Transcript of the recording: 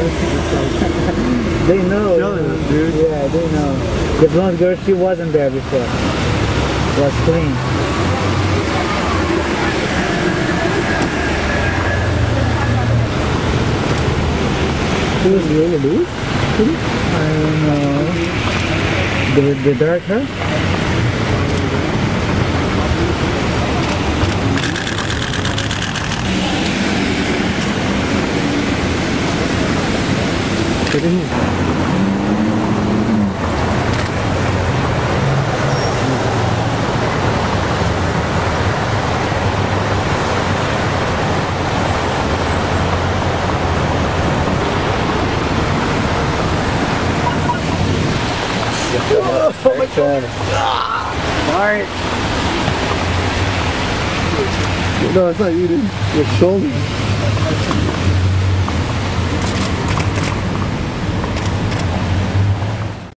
they know. Telling us, dude. Yeah, they know. The blonde girl, she wasn't there before. Was clean. Who was the only dude? I don't know. The, the dark hair? Look at him. Oh my god. Sorry. No, it's not you, dude. Your shoulders.